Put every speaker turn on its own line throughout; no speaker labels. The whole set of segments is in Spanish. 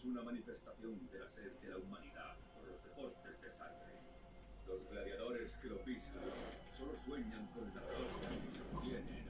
es una manifestación de la sed de la humanidad por los deportes de sangre. Los gladiadores que lo pisan solo sueñan con la gloria que se obtiene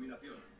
determinación.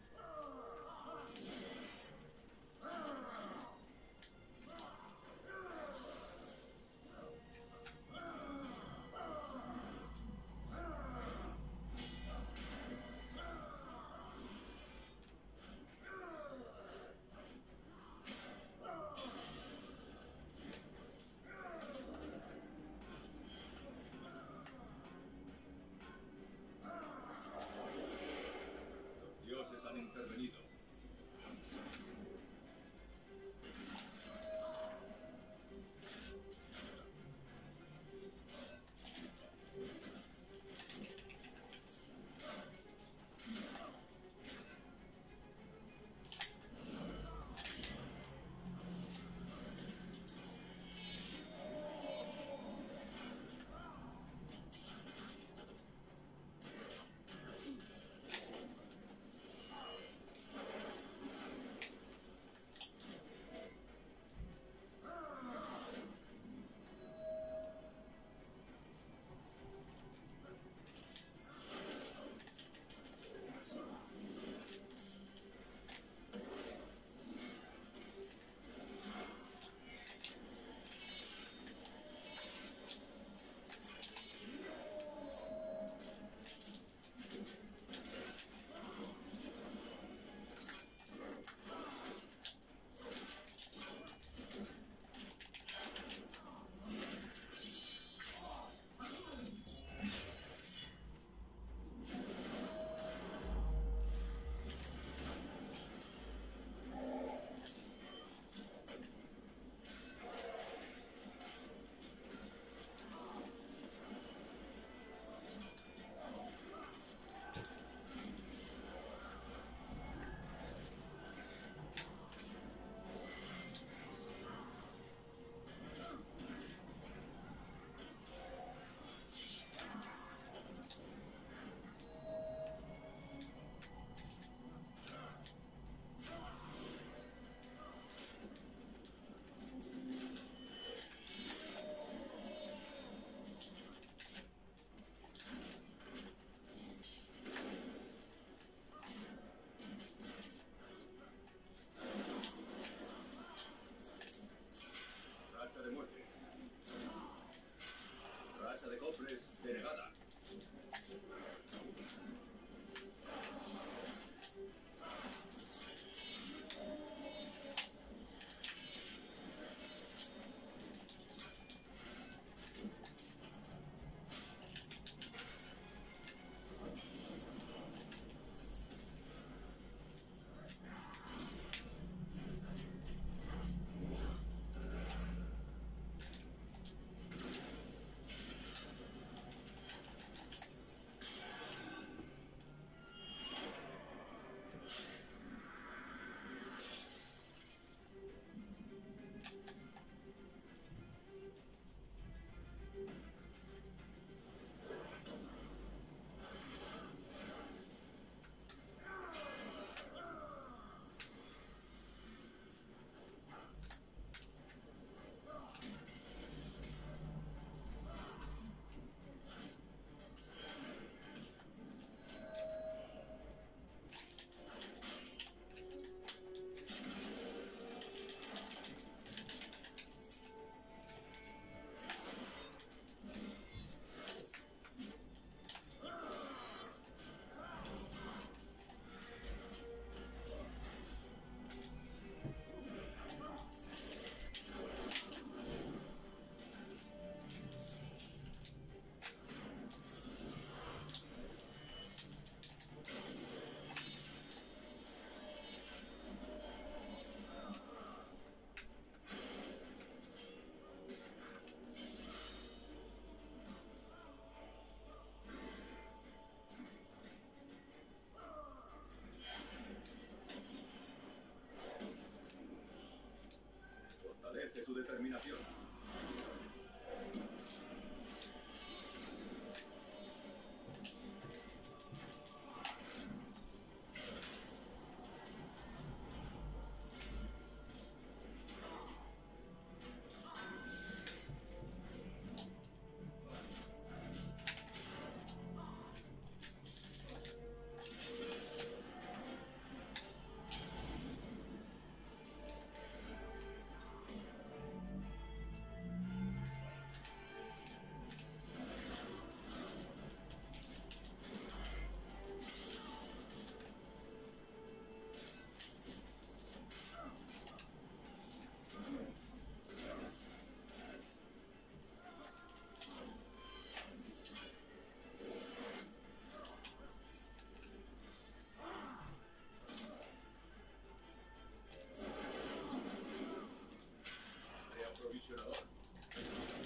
should have.